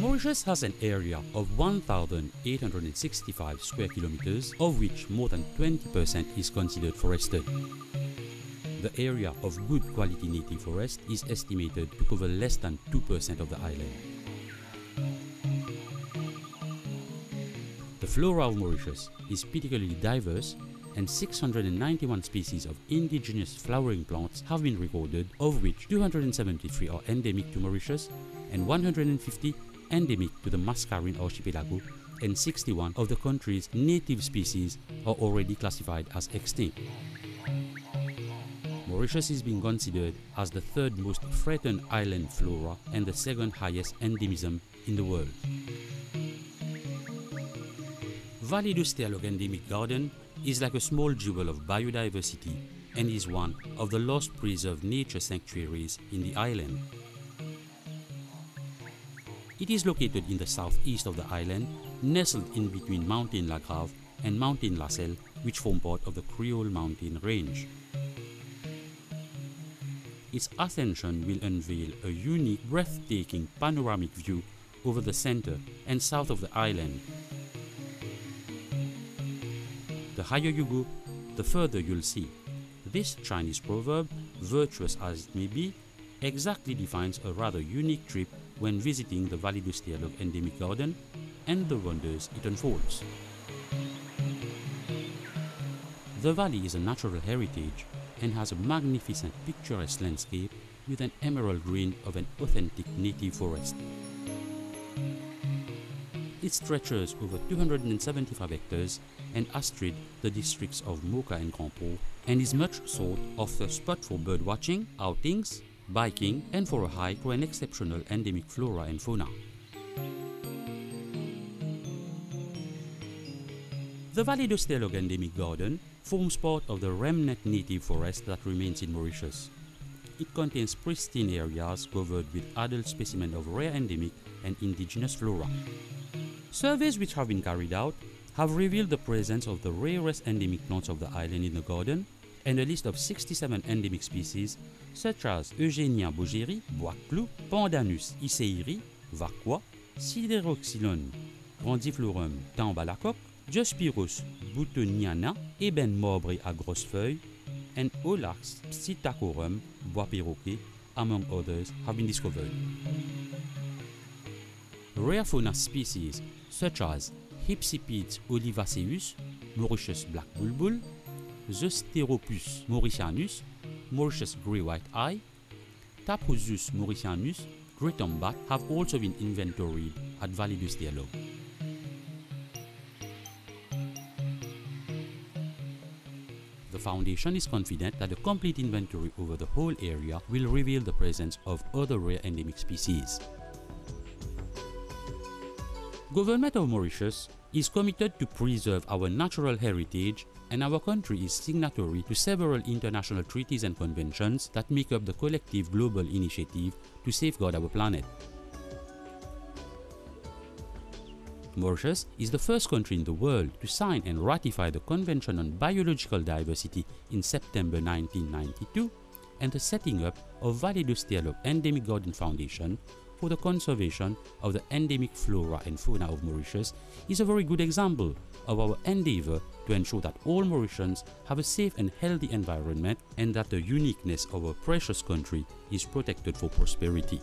Mauritius has an area of 1,865 square kilometers, of which more than 20% is considered forested. The area of good quality native forest is estimated to cover less than 2% of the island. The flora of Mauritius is particularly diverse and 691 species of indigenous flowering plants have been recorded, of which 273 are endemic to Mauritius and 150 endemic to the Mascarene archipelago, and 61 of the country's native species are already classified as extinct. Mauritius is being considered as the third most threatened island flora and the second highest endemism in the world. Vallée d'Osterlog Endemic Garden is like a small jewel of biodiversity and is one of the lost preserved nature sanctuaries in the island. It is located in the southeast of the island, nestled in between Mountain La Grave and Mountain La Selle, which form part of the Creole mountain range. Its ascension will unveil a unique, breathtaking panoramic view over the center and south of the island. The higher you go, the further you'll see. This Chinese proverb, virtuous as it may be, exactly defines a rather unique trip when visiting the Vallée d'Osterlog Endemic Garden and the wonders it unfolds. The valley is a natural heritage and has a magnificent picturesque landscape with an emerald green of an authentic native forest. It stretches over 275 hectares and astrids the districts of Moka and Grand and is much sought after spot for bird watching, outings, biking, and for a hike for an exceptional endemic flora and fauna. The Vallée d'Osterlog Endemic Garden forms part of the remnant native forest that remains in Mauritius. It contains pristine areas covered with adult specimens of rare endemic and indigenous flora. Surveys which have been carried out have revealed the presence of the rarest endemic plants of the island in the garden and a list of 67 endemic species such as Eugenia bogeri, bois-clou, Pandanus iseiri, varquois, Sideroxylon grandiflorum, tambalacoque, Diospyros boutoniana, ébène marbré à grosses feuilles, and Olax psittacorum, bois perroquet, among others, have been discovered. Rare fauna species such as Hypsipyx olivaceus, Mauritius black bulbul, Zosterops mauritianus, Mauritius grey white eye, Taphozous mauritianus, great bat have also been inventoried at Vallée du. The Foundation is confident that a complete inventory over the whole area will reveal the presence of other rare endemic species. Government of Mauritius is committed to preserve our natural heritage and our country is signatory to several international treaties and conventions that make up the collective global initiative to safeguard our planet. Mauritius is the first country in the world to sign and ratify the Convention on Biological Diversity in September 1992 and the setting up of Vallée d'Osterlog Endemic Garden Foundation for the conservation of the endemic flora and fauna of Mauritius is a very good example of our endeavor to ensure that all Mauritians have a safe and healthy environment and that the uniqueness of our precious country is protected for prosperity.